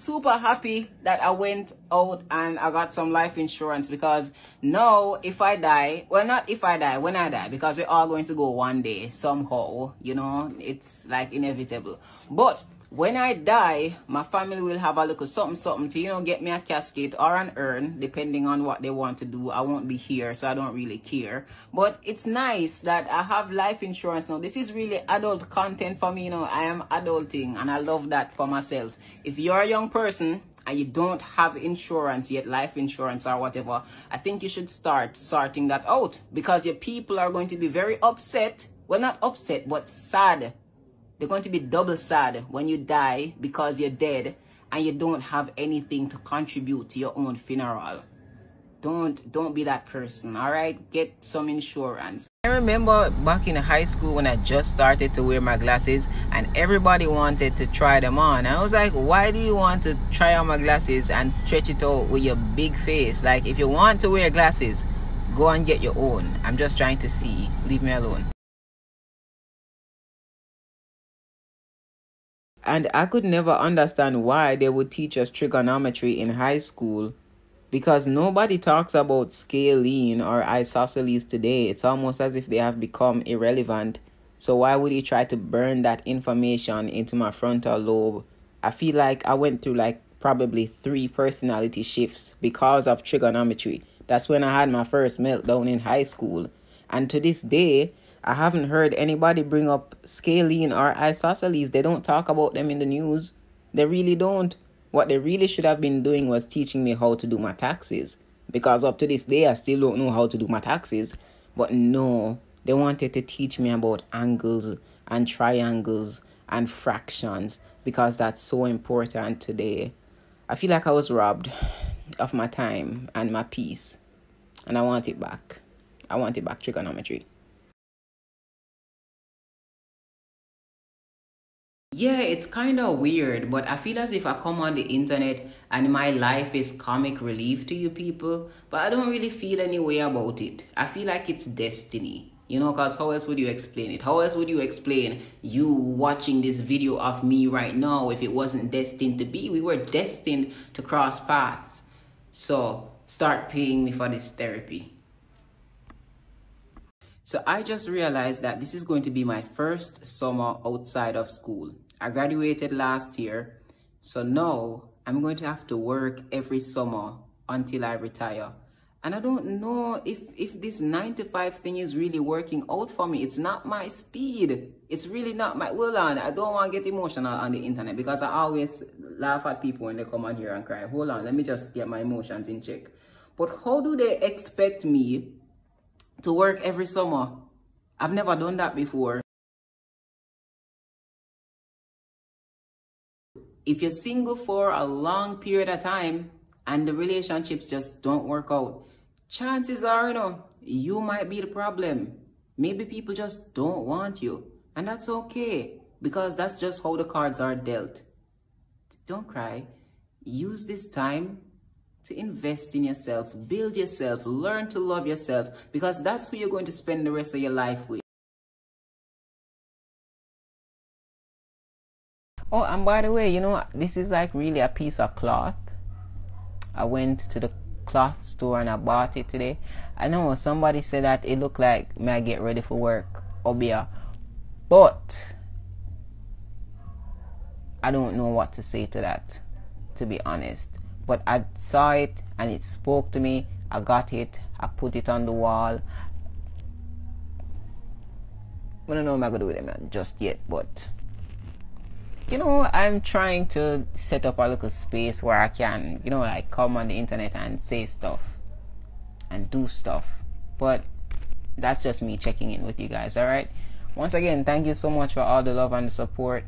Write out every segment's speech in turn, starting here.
super happy that I went out and I got some life insurance because now if I die, well, not if I die, when I die, because we're all going to go one day somehow, you know, it's like inevitable. But when I die, my family will have a little something, something to, you know, get me a casket or an urn, depending on what they want to do. I won't be here, so I don't really care. But it's nice that I have life insurance now. This is really adult content for me, you know. I am adulting, and I love that for myself. If you're a young person, and you don't have insurance yet, life insurance or whatever, I think you should start sorting that out because your people are going to be very upset. Well, not upset, but sad they're going to be double sad when you die because you're dead and you don't have anything to contribute to your own funeral. Don't don't be that person, all right? Get some insurance. I remember back in high school when I just started to wear my glasses and everybody wanted to try them on. I was like, why do you want to try on my glasses and stretch it out with your big face? Like, if you want to wear glasses, go and get your own. I'm just trying to see. Leave me alone. And I could never understand why they would teach us trigonometry in high school because nobody talks about scalene or isosceles today. It's almost as if they have become irrelevant. So why would you try to burn that information into my frontal lobe? I feel like I went through like probably three personality shifts because of trigonometry. That's when I had my first meltdown in high school. And to this day, I haven't heard anybody bring up scalene or isosceles. They don't talk about them in the news. They really don't. What they really should have been doing was teaching me how to do my taxes. Because up to this day, I still don't know how to do my taxes. But no, they wanted to teach me about angles and triangles and fractions because that's so important today. I feel like I was robbed of my time and my peace. And I want it back. I want it back, trigonometry. Yeah, it's kind of weird, but I feel as if I come on the internet and my life is comic relief to you people, but I don't really feel any way about it. I feel like it's destiny. You know, because how else would you explain it? How else would you explain you watching this video of me right now if it wasn't destined to be? We were destined to cross paths. So start paying me for this therapy. So I just realized that this is going to be my first summer outside of school. I graduated last year, so now I'm going to have to work every summer until I retire. And I don't know if, if this 9 to 5 thing is really working out for me. It's not my speed. It's really not my... Well, on, I don't want to get emotional on the internet because I always laugh at people when they come on here and cry. Hold on, let me just get my emotions in check. But how do they expect me to work every summer. I've never done that before. If you're single for a long period of time and the relationships just don't work out, chances are, you know, you might be the problem. Maybe people just don't want you. And that's okay because that's just how the cards are dealt. Don't cry. Use this time to invest in yourself, build yourself, learn to love yourself, because that's who you're going to spend the rest of your life with. Oh, and by the way, you know, this is like really a piece of cloth. I went to the cloth store and I bought it today. I know somebody said that it looked like may I get ready for work, obia, but I don't know what to say to that, to be honest but I saw it and it spoke to me. I got it. I put it on the wall. I don't know what I'm gonna do with it just yet, but you know, I'm trying to set up a little space where I can, you know, like come on the internet and say stuff and do stuff. But that's just me checking in with you guys, alright? Once again, thank you so much for all the love and the support.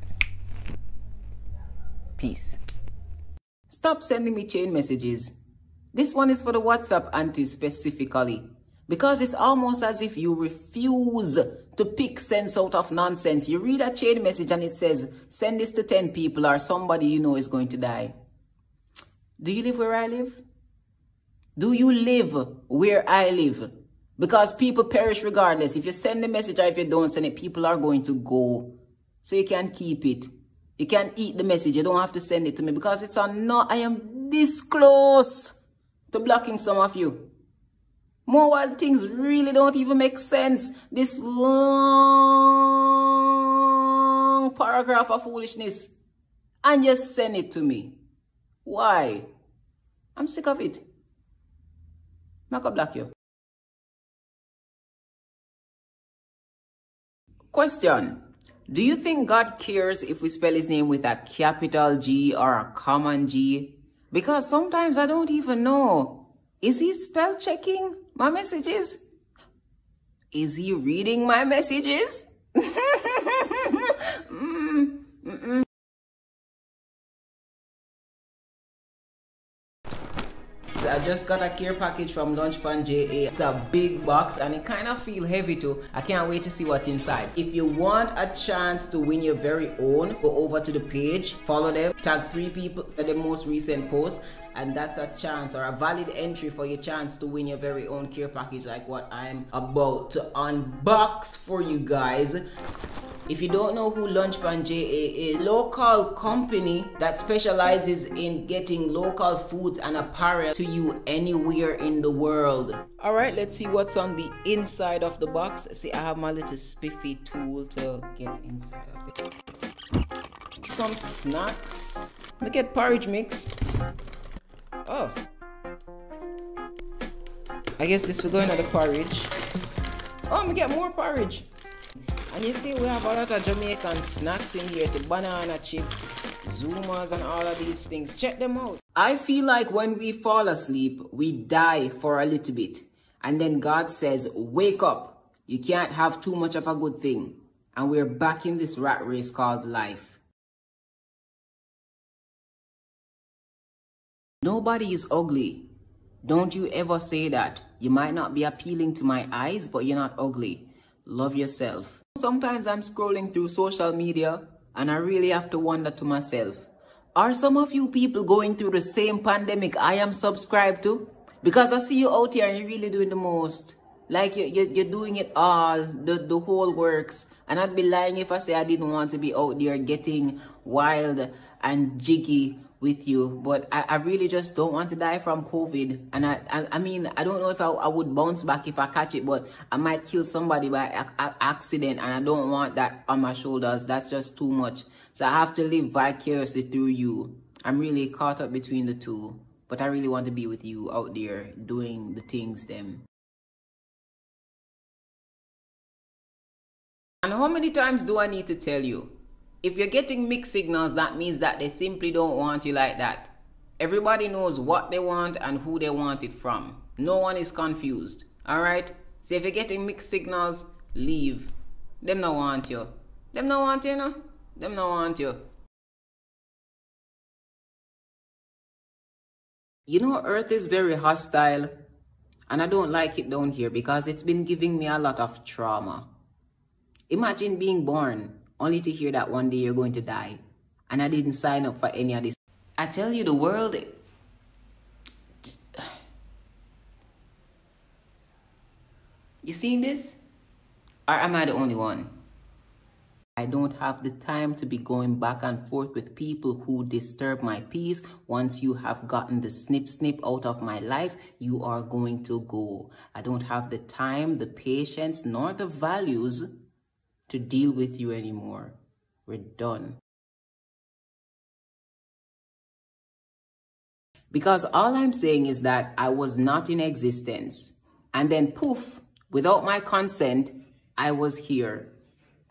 Peace. Stop sending me chain messages. This one is for the WhatsApp auntie specifically. Because it's almost as if you refuse to pick sense out of nonsense. You read a chain message and it says, send this to 10 people or somebody you know is going to die. Do you live where I live? Do you live where I live? Because people perish regardless. If you send the message or if you don't send it, people are going to go. So you can keep it. You can eat the message. You don't have to send it to me because it's on no. I am this close to blocking some of you. More wild things really don't even make sense. This long paragraph of foolishness. And you send it to me. Why? I'm sick of it. Make up block you. Question. Do you think God cares if we spell his name with a capital G or a common G? Because sometimes I don't even know. Is he spell checking my messages? Is he reading my messages? mm, mm. I just got a care package from Lunchpan JA. It's a big box and it kind of feel heavy too. I can't wait to see what's inside. If you want a chance to win your very own, go over to the page, follow them, tag three people for the most recent post and that's a chance or a valid entry for your chance to win your very own care package like what I'm about to unbox for you guys. If you don't know who Lunchpan JA is, local company that specializes in getting local foods and apparel to you anywhere in the world. All right, let's see what's on the inside of the box. See, I have my little spiffy tool to get inside of it. Some snacks. Look at porridge mix. Oh. I guess this will go into the porridge. Oh, me get more porridge. And you see, we have a lot of Jamaican snacks in here. The banana chip, Zumas and all of these things. Check them out. I feel like when we fall asleep, we die for a little bit. And then God says, wake up. You can't have too much of a good thing. And we're back in this rat race called life. Nobody is ugly. Don't you ever say that. You might not be appealing to my eyes, but you're not ugly. Love yourself. Sometimes I'm scrolling through social media and I really have to wonder to myself, are some of you people going through the same pandemic I am subscribed to? Because I see you out here and you're really doing the most. Like you, you, you're doing it all, the, the whole works. And I'd be lying if I say I didn't want to be out there getting wild and jiggy with you but I, I really just don't want to die from covid. And I, I, I mean i don't know if I, I would bounce back if i catch it but i might kill somebody by a, a accident and i don't want that on my shoulders. That's just too much. So i have to live vicariously through you. I'm really caught up between the two but i really want to be with you out there doing the things them. And how many times do i need to tell you if you're getting mixed signals, that means that they simply don't want you like that. Everybody knows what they want and who they want it from. No one is confused. Alright? So if you're getting mixed signals, leave. Them no want you. Them no want you, no? Them no want you. You know, Earth is very hostile. And I don't like it down here because it's been giving me a lot of trauma. Imagine being born only to hear that one day you're going to die. And I didn't sign up for any of this. I tell you, the world. You seen this? Or am I the only one? I don't have the time to be going back and forth with people who disturb my peace. Once you have gotten the snip snip out of my life, you are going to go. I don't have the time, the patience, nor the values to deal with you anymore. We're done. Because all I'm saying is that I was not in existence. And then poof, without my consent, I was here.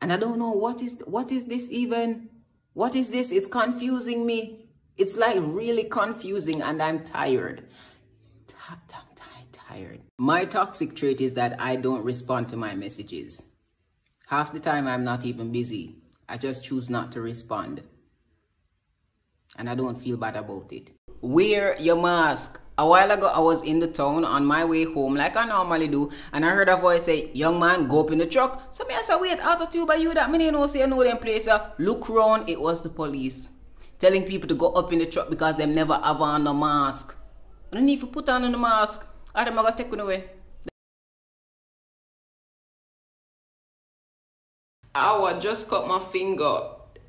And I don't know what is what is this even? What is this? It's confusing me. It's like really confusing and I'm tired. Tired. My toxic trait is that I don't respond to my messages. Half the time I'm not even busy. I just choose not to respond. And I don't feel bad about it. Wear your mask. A while ago, I was in the town on my way home like I normally do. And I heard a voice say, young man, go up in the truck. So me I said, wait, after two by you that me know say I know them place. Uh, look round, it was the police. Telling people to go up in the truck because they never have on the mask. I don't need to put on the mask. I to take it away. I just cut my finger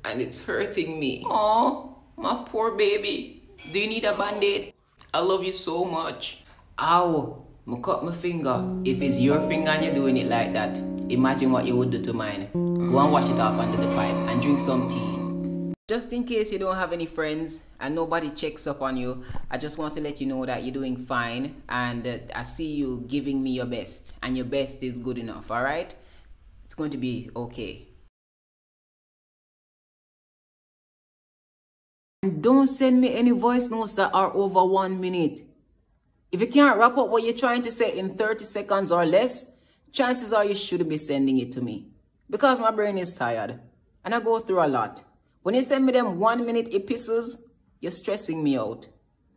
and it's hurting me. Oh, my poor baby. Do you need a band-aid? I love you so much. Ow, I cut my finger. If it's your finger and you're doing it like that, imagine what you would do to mine. Go and wash it off under the pipe and drink some tea. Just in case you don't have any friends and nobody checks up on you, I just want to let you know that you're doing fine and uh, I see you giving me your best and your best is good enough, all right? It's going to be okay. And don't send me any voice notes that are over one minute. If you can't wrap up what you're trying to say in 30 seconds or less, chances are you shouldn't be sending it to me. Because my brain is tired and I go through a lot. When you send me them one minute epistles, you're stressing me out.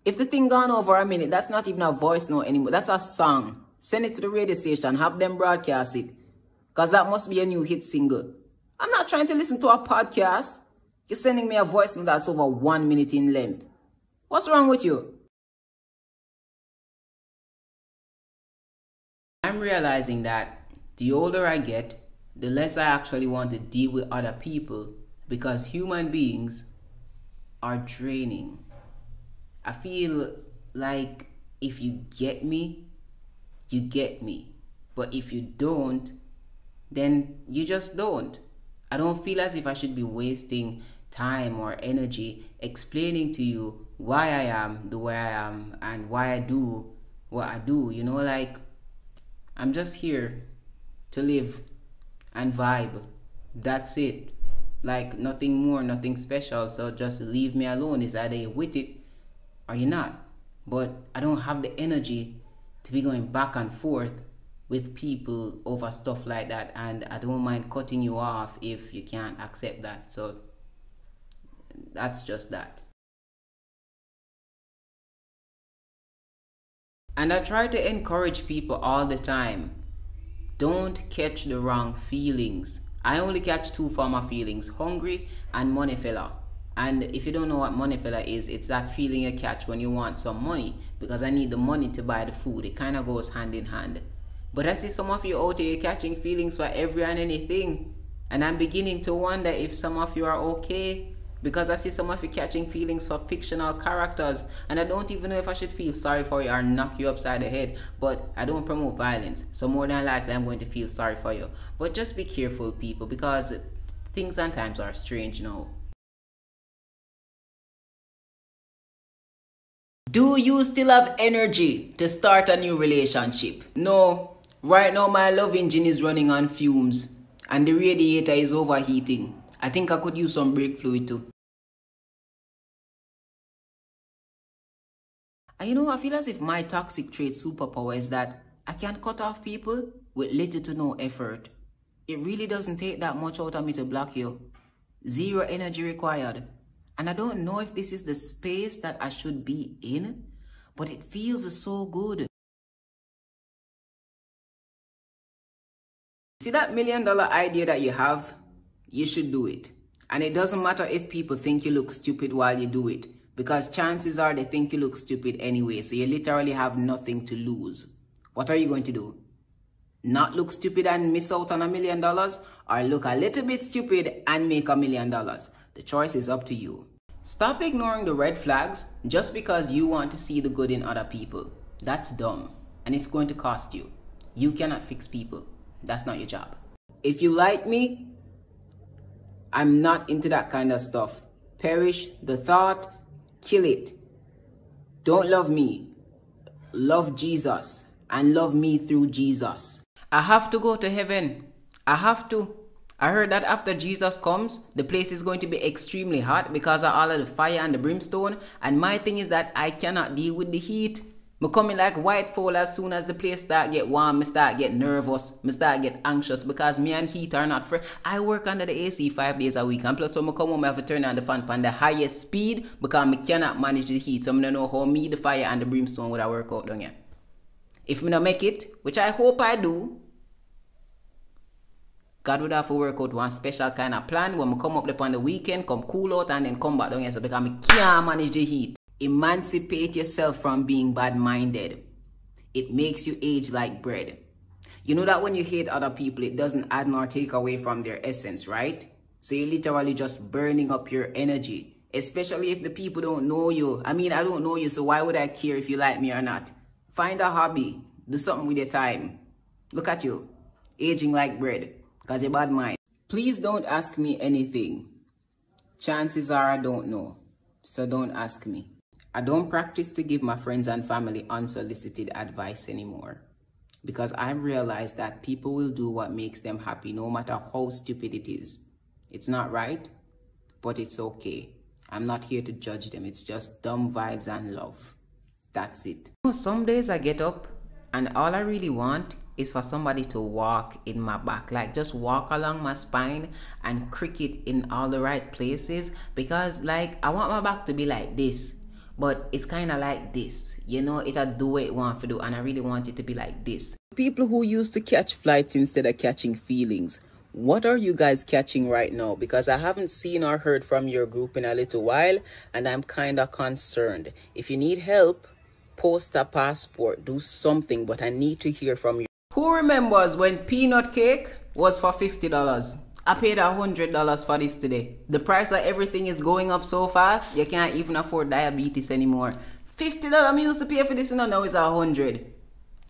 If the thing gone over a minute, that's not even a voice note anymore. That's a song. Send it to the radio station. Have them broadcast it. Because that must be a new hit single. I'm not trying to listen to a podcast. You're sending me a voice that's over one minute in length. What's wrong with you? I'm realizing that the older I get, the less I actually want to deal with other people because human beings are draining. I feel like if you get me, you get me. But if you don't, then you just don't. I don't feel as if I should be wasting time or energy explaining to you why I am the way I am and why I do what I do. You know, like I'm just here to live and vibe. That's it like nothing more, nothing special. So just leave me alone. Is either you with it or you're not. But I don't have the energy to be going back and forth with people over stuff like that. And I don't mind cutting you off if you can't accept that. So that's just that. And I try to encourage people all the time. Don't catch the wrong feelings I only catch two form of feelings, hungry and money fella. And if you don't know what money fella is, it's that feeling you catch when you want some money because I need the money to buy the food. It kind of goes hand in hand. But I see some of you out here catching feelings for every and anything. And I'm beginning to wonder if some of you are okay because I see some of you catching feelings for fictional characters and I don't even know if I should feel sorry for you or knock you upside the head but I don't promote violence so more than likely I'm going to feel sorry for you but just be careful people because things and times are strange know Do you still have energy to start a new relationship? No. Right now my love engine is running on fumes and the radiator is overheating. I think I could use some brake fluid too. And you know, I feel as if my toxic trait superpower is that I can cut off people with little to no effort. It really doesn't take that much out of me to block you. Zero energy required. And I don't know if this is the space that I should be in, but it feels so good. See that million dollar idea that you have? you should do it. And it doesn't matter if people think you look stupid while you do it, because chances are they think you look stupid anyway, so you literally have nothing to lose. What are you going to do? Not look stupid and miss out on a million dollars, or look a little bit stupid and make a million dollars? The choice is up to you. Stop ignoring the red flags just because you want to see the good in other people. That's dumb, and it's going to cost you. You cannot fix people. That's not your job. If you like me, I'm not into that kind of stuff. Perish the thought, kill it. Don't love me. Love Jesus and love me through Jesus. I have to go to heaven. I have to. I heard that after Jesus comes, the place is going to be extremely hot because of all of the fire and the brimstone. And my thing is that I cannot deal with the heat. Me coming like white fall as soon as the place start get warm, me start get nervous, me start get anxious because me and heat are not free. I work under the AC five days a week and plus when I come home I have to turn on the fan on the highest speed because me cannot manage the heat so I don't know how me, the fire and the brimstone would I work out down here. If me not make it, which I hope I do, God would have to work out one special kind of plan when we come up on the weekend, come cool out and then come back down here so because me can't manage the heat. Emancipate yourself from being bad-minded. It makes you age like bread. You know that when you hate other people, it doesn't add nor take away from their essence, right? So you're literally just burning up your energy. Especially if the people don't know you. I mean, I don't know you, so why would I care if you like me or not? Find a hobby. Do something with your time. Look at you. Aging like bread. Because you're bad mind. Please don't ask me anything. Chances are I don't know. So don't ask me. I don't practice to give my friends and family unsolicited advice anymore. Because I've realized that people will do what makes them happy no matter how stupid it is. It's not right, but it's okay. I'm not here to judge them. It's just dumb vibes and love. That's it. Some days I get up and all I really want is for somebody to walk in my back like just walk along my spine and crick it in all the right places because like I want my back to be like this but it's kind of like this. You know it'll do what it want to do and I really want it to be like this. People who used to catch flights instead of catching feelings what are you guys catching right now? Because I haven't seen or heard from your group in a little while and I'm kind of concerned. If you need help post a passport. Do something but I need to hear from you. Who remembers when peanut cake was for $50? I paid $100 for this today. The price of everything is going up so fast, you can't even afford diabetes anymore. $50 I used to pay for this and now it's a 100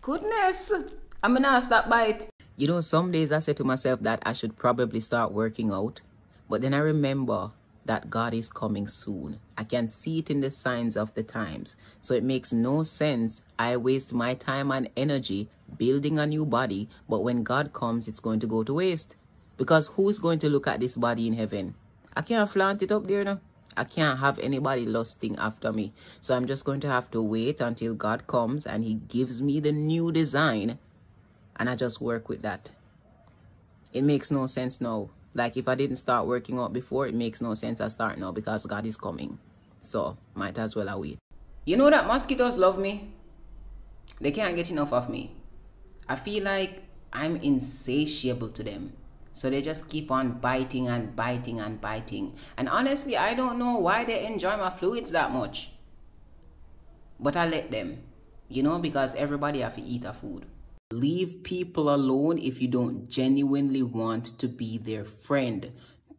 Goodness, I'm gonna stop by it. You know, some days I say to myself that I should probably start working out. But then I remember that God is coming soon. I can see it in the signs of the times. So it makes no sense I waste my time and energy building a new body, but when God comes, it's going to go to waste. Because who's going to look at this body in heaven? I can't flaunt it up there now. I can't have anybody lusting after me. So I'm just going to have to wait until God comes and he gives me the new design and I just work with that. It makes no sense now. Like if I didn't start working out before, it makes no sense I start now because God is coming. So might as well I wait. You know that mosquitoes love me? They can't get enough of me. I feel like I'm insatiable to them. So they just keep on biting and biting and biting. And honestly, I don't know why they enjoy my fluids that much. But I let them, you know, because everybody have to eat a food. Leave people alone if you don't genuinely want to be their friend.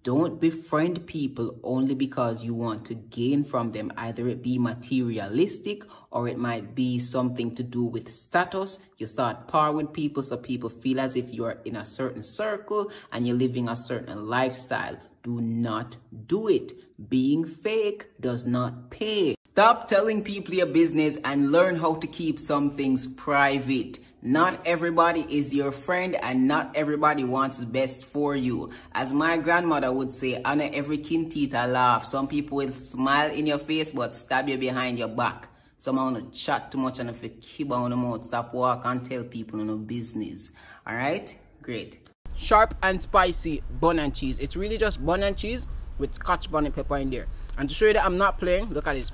Don't befriend people only because you want to gain from them. Either it be materialistic or it might be something to do with status. You start par with people so people feel as if you're in a certain circle and you're living a certain lifestyle. Do not do it. Being fake does not pay. Stop telling people your business and learn how to keep some things private. Not everybody is your friend and not everybody wants the best for you. As my grandmother would say, honor every kintita laugh. Some people will smile in your face but stab you behind your back. Some want to chat too much and if you keep on the mouth, stop walk and tell people no business. Alright? Great. Sharp and spicy bun and cheese. It's really just bun and cheese with scotch bonnet pepper in there. And to show you that I'm not playing, look at this.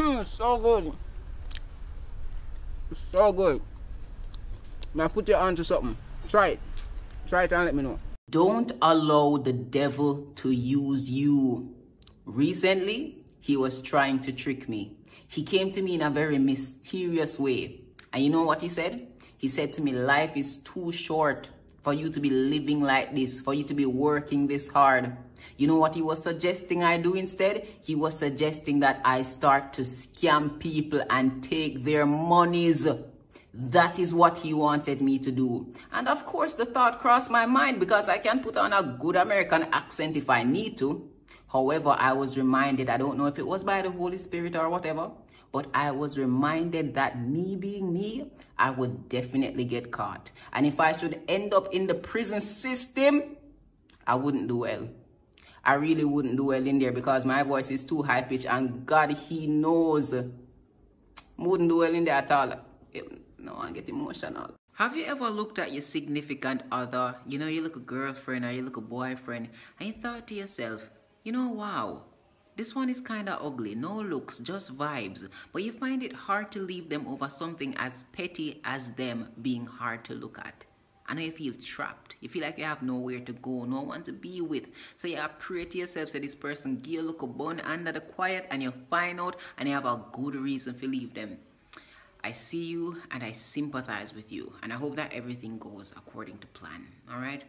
Hmm, so good. So good. Now put your on to something. Try it. Try it and let me know. Don't allow the devil to use you. Recently, he was trying to trick me. He came to me in a very mysterious way. And you know what he said? He said to me, life is too short for you to be living like this, for you to be working this hard. You know what he was suggesting I do instead? He was suggesting that I start to scam people and take their monies. That is what he wanted me to do. And of course, the thought crossed my mind because I can put on a good American accent if I need to. However, I was reminded, I don't know if it was by the Holy Spirit or whatever, but I was reminded that me being me, I would definitely get caught. And if I should end up in the prison system, I wouldn't do well. I really wouldn't do well in there because my voice is too high pitched and God, He knows. Wouldn't do well in there at all. No, I get emotional. Have you ever looked at your significant other, you know, you look a girlfriend or you look a boyfriend, and you thought to yourself, you know, wow, this one is kinda ugly, no looks, just vibes, but you find it hard to leave them over something as petty as them being hard to look at. And you feel trapped. You feel like you have nowhere to go, no one to be with. So you pray to yourself, say this person give a look a bun under the quiet and you find out and you have a good reason to leave them. I see you and I sympathize with you. And I hope that everything goes according to plan. All right?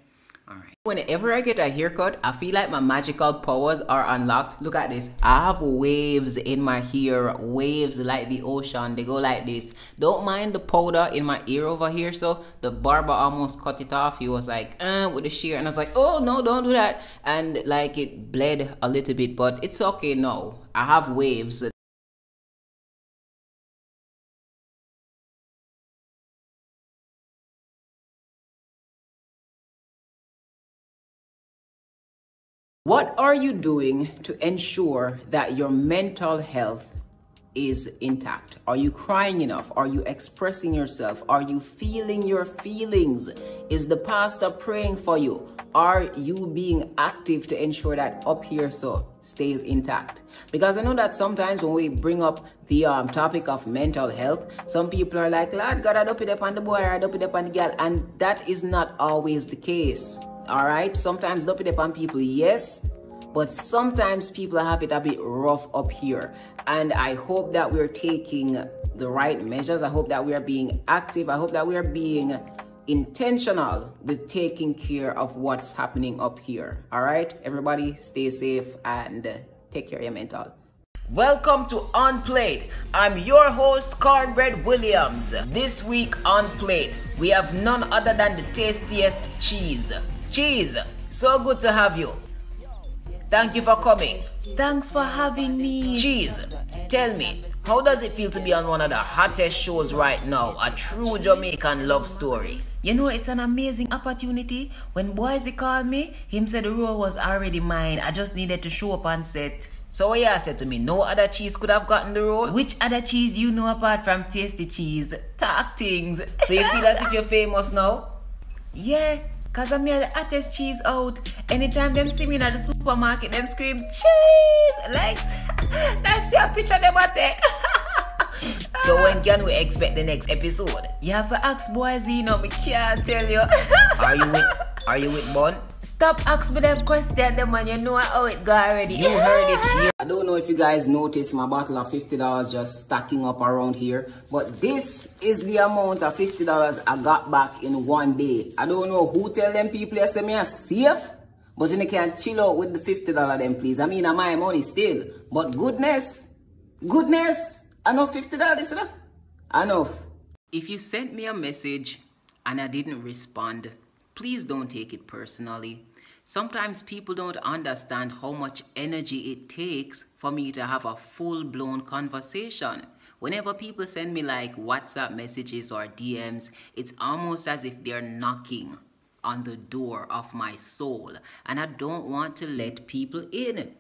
All right. Whenever I get a haircut, I feel like my magical powers are unlocked. Look at this. I have waves in my hair, waves like the ocean. They go like this. Don't mind the powder in my ear over here. So the barber almost cut it off. He was like, uh, with the shear. And I was like, oh, no, don't do that. And like it bled a little bit, but it's okay now. I have waves. What are you doing to ensure that your mental health is intact? Are you crying enough? Are you expressing yourself? Are you feeling your feelings? Is the pastor praying for you? Are you being active to ensure that up here so stays intact? Because I know that sometimes when we bring up the um, topic of mental health, some people are like, Lord God, I don't put up on the boy, I don't put up on the girl. And that is not always the case all right? Sometimes up upon people yes? But sometimes people have it a bit rough up here. And i hope that we're taking the right measures. I hope that we are being active. I hope that we are being intentional with taking care of what's happening up here. All right? Everybody stay safe and take care of your mental. Welcome to On Plate. I'm your host, Cornbread Williams. This week on Plate, we have none other than the tastiest cheese. Cheese, so good to have you. Thank you for coming. Thanks for having me. Cheese, tell me, how does it feel to be on one of the hottest shows right now? A true Jamaican love story. You know, it's an amazing opportunity. When Bwoizy called me, him said the role was already mine. I just needed to show up on set. So what you said to me, no other cheese could have gotten the role? Which other cheese you know apart from tasty cheese? Talk things. So you feel as if you're famous now? Yeah, Cause I'm here the hottest cheese out. Anytime them see me in the supermarket, them scream cheese. Like, like see a picture them a take. so when can we expect the next episode? You have to ask boys, you know, me can't tell you. are you with are you with Bun? Stop asking me them questions, them man. You know how it go already. You heard it here. I don't know if you guys noticed my bottle of $50 just stacking up around here. But this is the amount of $50 I got back in one day. I don't know who tell them people I say me are safe. But you can chill out with the $50 then please. I mean, I my money still. But goodness, goodness, enough $50, you know? Enough. If you sent me a message and I didn't respond, please don't take it personally. Sometimes people don't understand how much energy it takes for me to have a full-blown conversation. Whenever people send me like WhatsApp messages or DMs, it's almost as if they're knocking on the door of my soul. And I don't want to let people in.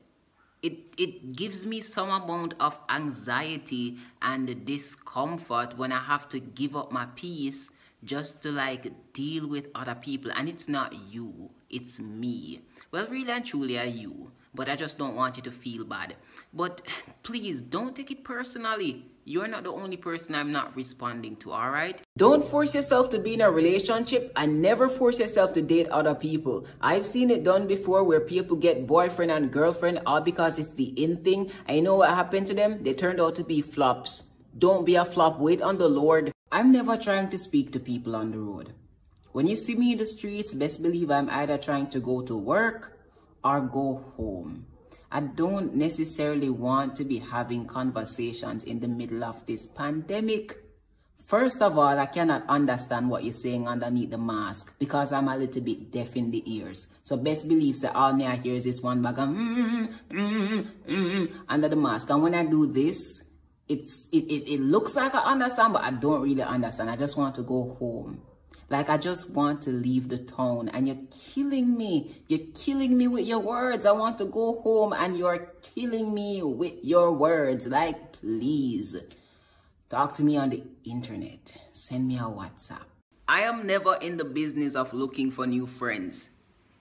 It, it gives me some amount of anxiety and discomfort when I have to give up my peace just to like deal with other people. And it's not you it's me. Well really and truly are you. But i just don't want you to feel bad. But please don't take it personally. You're not the only person i'm not responding to all right? Don't force yourself to be in a relationship and never force yourself to date other people. I've seen it done before where people get boyfriend and girlfriend all because it's the in thing. I know what happened to them. They turned out to be flops. Don't be a flop. Wait on the lord I'm never trying to speak to people on the road. When you see me in the streets, best believe I'm either trying to go to work or go home. I don't necessarily want to be having conversations in the middle of this pandemic. First of all, I cannot understand what you're saying underneath the mask because I'm a little bit deaf in the ears. So best believe that all I hear is this one bag of mm, mm, mm, under the mask. And when I do this, it's it, it, it looks like I understand, but I don't really understand. I just want to go home. Like I just want to leave the town and you're killing me. You're killing me with your words. I want to go home and you're killing me with your words. Like please talk to me on the internet. Send me a WhatsApp. I am never in the business of looking for new friends.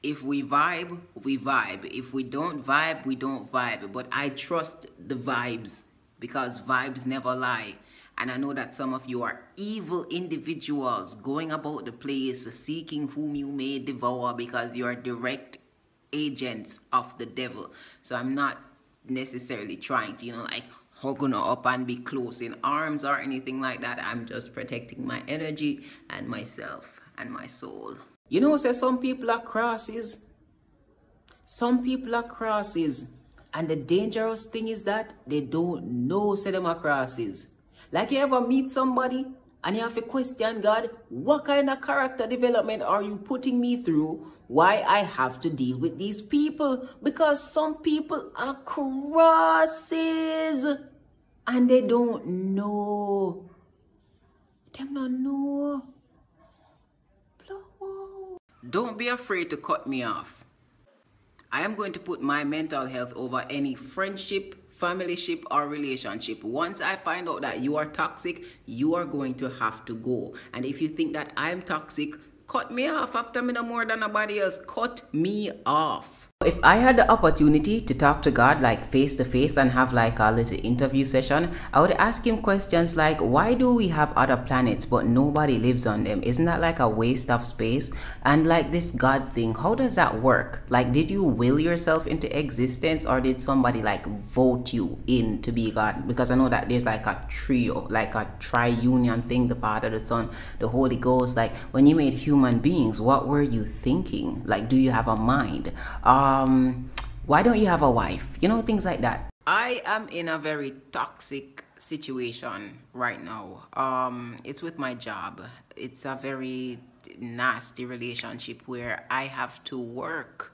If we vibe, we vibe. If we don't vibe, we don't vibe. But I trust the vibes because vibes never lie. And I know that some of you are evil individuals going about the place seeking whom you may devour because you are direct agents of the devil. So I'm not necessarily trying to, you know, like hugging her up and be close in arms or anything like that. I'm just protecting my energy and myself and my soul. You know, say some people are crosses. Some people are crosses. And the dangerous thing is that they don't know say them are crosses. Like you ever meet somebody and you have to question God, what kind of character development are you putting me through? Why I have to deal with these people? Because some people are crosses and they don't know. Them not know. Don't be afraid to cut me off. I am going to put my mental health over any friendship, familyship or relationship. Once I find out that you are toxic, you are going to have to go. And if you think that I'm toxic, cut me off after me no more than nobody else. Cut me off. If I had the opportunity to talk to God like face to face and have like a little interview session, I would ask him questions like, why do we have other planets but nobody lives on them? Isn't that like a waste of space? And like this God thing, how does that work? Like, did you will yourself into existence or did somebody like vote you in to be God? Because I know that there's like a trio, like a triunion thing, the Father, the Son, the Holy Ghost. Like when you made human beings, what were you thinking? Like, do you have a mind? Um, um, why don't you have a wife? You know, things like that. I am in a very toxic situation right now. Um, it's with my job. It's a very nasty relationship where I have to work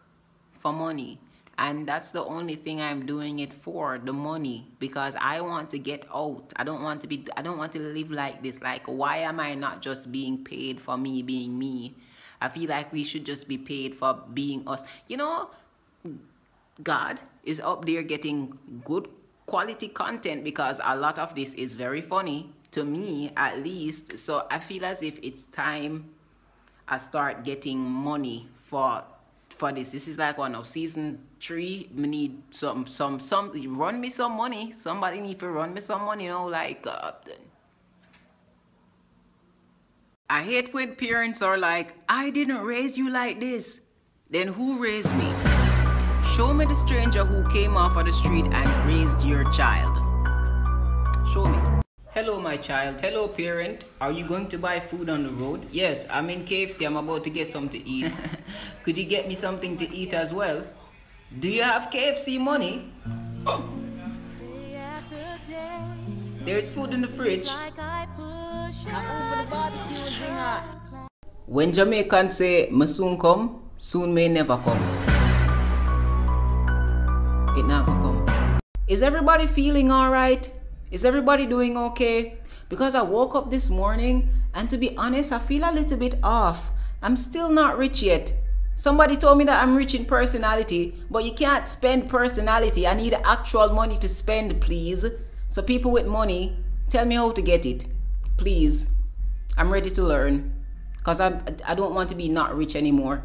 for money. And that's the only thing I'm doing it for, the money, because I want to get out. I don't want to be, I don't want to live like this. Like, why am I not just being paid for me being me? I feel like we should just be paid for being us. You know, God is up there getting good quality content because a lot of this is very funny to me at least. So I feel as if it's time I start getting money for for this. This is like one of season three. We need some some some run me some money. Somebody need to run me some money, you know, like uh, I hate when parents are like, I didn't raise you like this. Then who raised me? Show me the stranger who came off of the street and raised your child. Show me. Hello, my child. Hello, parent. Are you going to buy food on the road? Yes, I'm in KFC. I'm about to get something to eat. Could you get me something to eat as well? Do you have KFC money? There's food in the fridge. When Jamaicans say, soon come, soon may never come not gonna come. Is everybody feeling all right? Is everybody doing okay? Because I woke up this morning and to be honest, I feel a little bit off. I'm still not rich yet. Somebody told me that I'm rich in personality, but you can't spend personality. I need actual money to spend, please. So people with money, tell me how to get it. Please. I'm ready to learn because I, I don't want to be not rich anymore.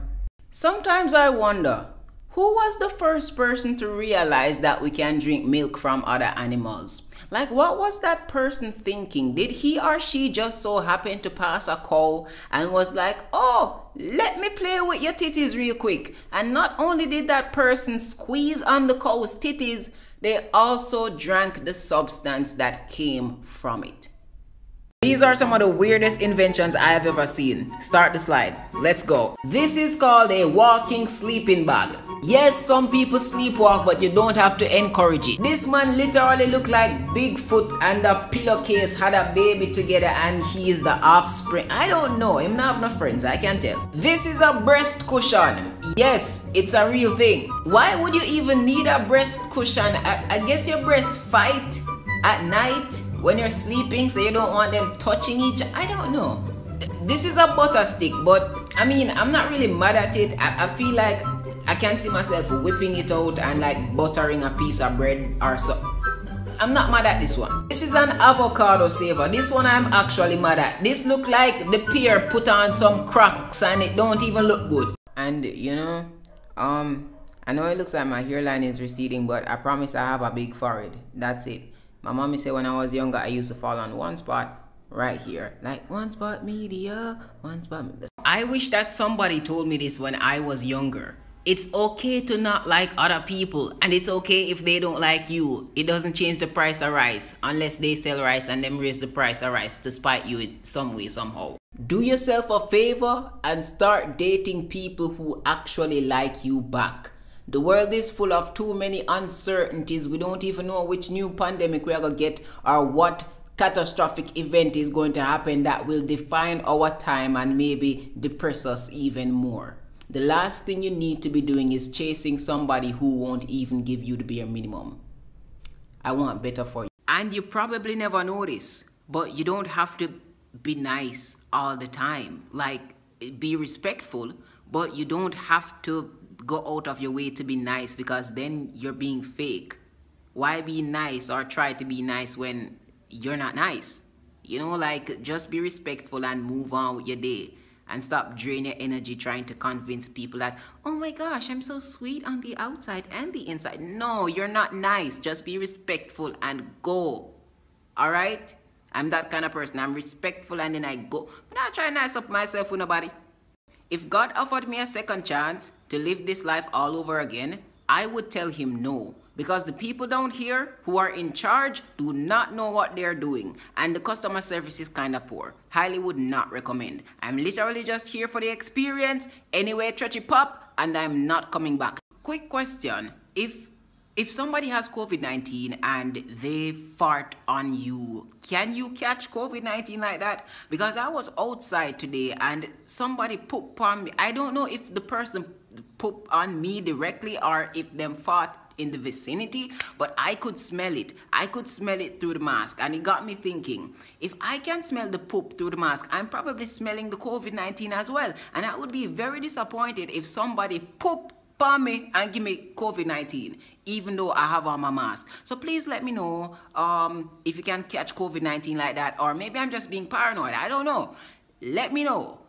Sometimes I wonder, who was the first person to realize that we can drink milk from other animals? Like, what was that person thinking? Did he or she just so happen to pass a cow and was like, oh, let me play with your titties real quick? And not only did that person squeeze on the cow's titties, they also drank the substance that came from it. These are some of the weirdest inventions I have ever seen. Start the slide. Let's go. This is called a walking sleeping bag. Yes, some people sleepwalk, but you don't have to encourage it. This man literally looked like Bigfoot and the pillowcase had a baby together and he is the offspring. I don't know. Him not have no friends, I can't tell. This is a breast cushion. Yes, it's a real thing. Why would you even need a breast cushion? I, I guess your breasts fight at night when you're sleeping so you don't want them touching each I don't know. This is a butter stick, but I mean, I'm not really mad at it. I, I feel like I can't see myself whipping it out and like buttering a piece of bread or so. I'm not mad at this one. This is an avocado saver. This one I'm actually mad at. This look like the pear put on some cracks and it don't even look good. And you know, um, I know it looks like my hairline is receding, but I promise I have a big forehead. That's it. My mommy said when I was younger, I used to fall on one spot right here. Like one spot media, one spot. I wish that somebody told me this when I was younger it's okay to not like other people and it's okay if they don't like you it doesn't change the price of rice unless they sell rice and then raise the price of rice to spite you in some way somehow do yourself a favor and start dating people who actually like you back the world is full of too many uncertainties we don't even know which new pandemic we are going to get or what catastrophic event is going to happen that will define our time and maybe depress us even more the last thing you need to be doing is chasing somebody who won't even give you the bare minimum. I want better for you. And you probably never notice, but you don't have to be nice all the time. Like, be respectful, but you don't have to go out of your way to be nice because then you're being fake. Why be nice or try to be nice when you're not nice? You know, like, just be respectful and move on with your day and stop draining your energy trying to convince people that, oh my gosh, I'm so sweet on the outside and the inside. No, you're not nice. Just be respectful and go. All right? I'm that kind of person. I'm respectful and then I go. But I try nice up myself with nobody. If God offered me a second chance to live this life all over again, I would tell him no because the people down here who are in charge do not know what they're doing and the customer service is kind of poor. Highly would not recommend. I'm literally just here for the experience. Anyway, Tretchy Pop and I'm not coming back. Quick question. If if somebody has COVID-19 and they fart on you, can you catch COVID-19 like that? Because I was outside today and somebody pooped on me. I don't know if the person poop on me directly or if them fart in the vicinity, but I could smell it. I could smell it through the mask, and it got me thinking if I can smell the poop through the mask, I'm probably smelling the COVID 19 as well. And I would be very disappointed if somebody poop on me and give me COVID 19, even though I have on my mask. So please let me know um, if you can catch COVID 19 like that, or maybe I'm just being paranoid. I don't know. Let me know.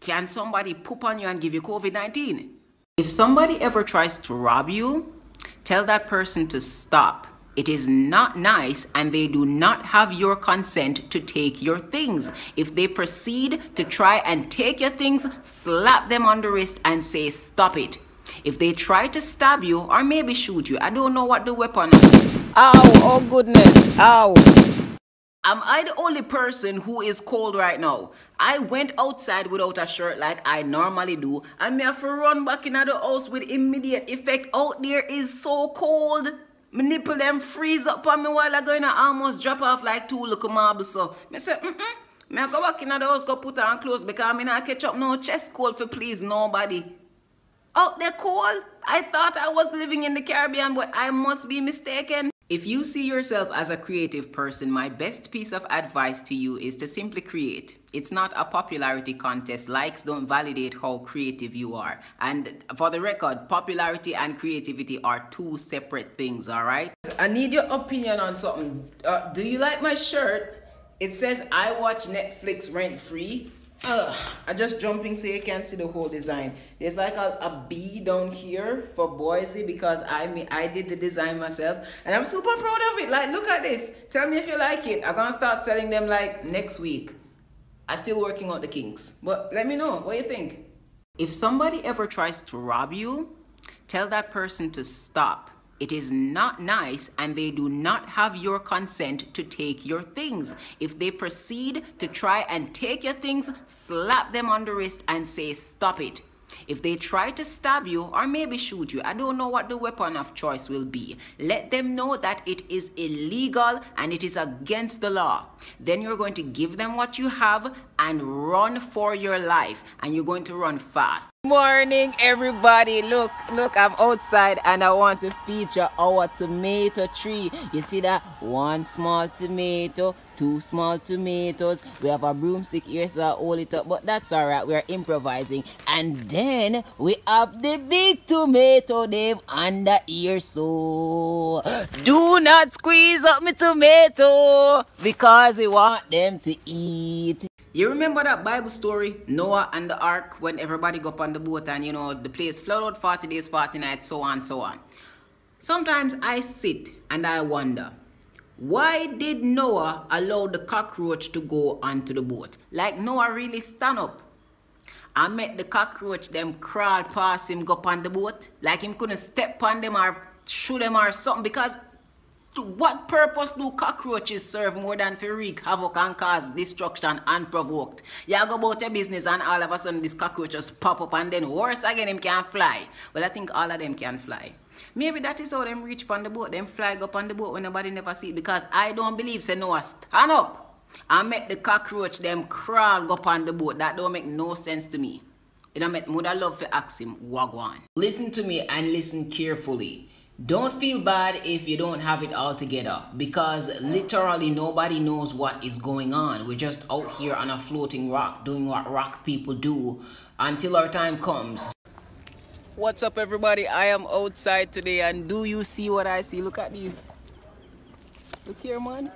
Can somebody poop on you and give you COVID 19? If somebody ever tries to rob you, Tell that person to stop. It is not nice and they do not have your consent to take your things. If they proceed to try and take your things, slap them on the wrist and say, Stop it. If they try to stab you or maybe shoot you, I don't know what the weapon is. Ow, oh goodness, ow. Am I the only person who is cold right now? I went outside without a shirt like I normally do and me have to run back into the house with immediate effect. Out there is so cold. My nipple them freeze up on me while I go in almost drop off like two little marbles. So me say, mm-mm. Me I go back in the house, go put on clothes because me not catch up no chest cold for please nobody. Out there cold? I thought I was living in the Caribbean, but I must be mistaken. If you see yourself as a creative person, my best piece of advice to you is to simply create. It's not a popularity contest. Likes don't validate how creative you are. And for the record, popularity and creativity are two separate things, all right? I need your opinion on something. Uh, do you like my shirt? It says I watch Netflix rent free. Uh, I just jumping so you can't see the whole design. There's like a, a B down here for Bwoizy because I mean I did the design myself and I'm super proud of it. Like look at this. Tell me if you like it. I'm gonna start selling them like next week. I'm still working out the kinks. But let me know what you think. If somebody ever tries to rob you, tell that person to stop it is not nice and they do not have your consent to take your things. If they proceed to try and take your things, slap them on the wrist and say, stop it. If they try to stab you or maybe shoot you, I don't know what the weapon of choice will be. Let them know that it is illegal and it is against the law. Then you're going to give them what you have and run for your life and you're going to run fast. Morning everybody. Look look i'm outside and i want to feature our tomato tree. You see that? One small tomato two small tomatoes. We have a broomstick here so i hold it up but that's all right. We're improvising. And then we have the big tomato them under here so do not squeeze up my tomato because we want them to eat you remember that Bible story, Noah and the ark, when everybody got on the boat and you know the place flooded out 40 days, 40 nights, so on, so on. Sometimes I sit and I wonder, why did Noah allow the cockroach to go onto the boat? Like Noah really stand up. I met the cockroach, them crawl past him, go on the boat. Like him couldn't step on them or shoot them or something because what purpose do cockroaches serve more than to wreak havoc and cause destruction unprovoked? You go about your business and all of a sudden these cockroaches pop up and then worse again him can't fly. Well I think all of them can fly. Maybe that is how them reach on the boat, them fly up on the boat when nobody never see it because I don't believe say Noah stand up and make the cockroach them crawl up on the boat. That don't make no sense to me. You know, make mother love for ask him, wagwan. Listen to me and listen carefully. Don't feel bad if you don't have it all together because literally nobody knows what is going on. We're just out here on a floating rock doing what rock people do until our time comes. What's up everybody? I am outside today and do you see what I see? Look at these. Look here man.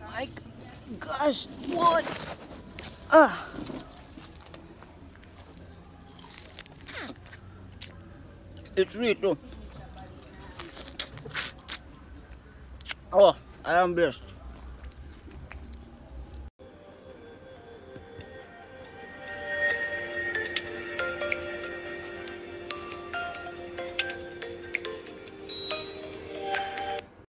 My gosh, what? Ah. It's sweet too. Oh, I am blessed.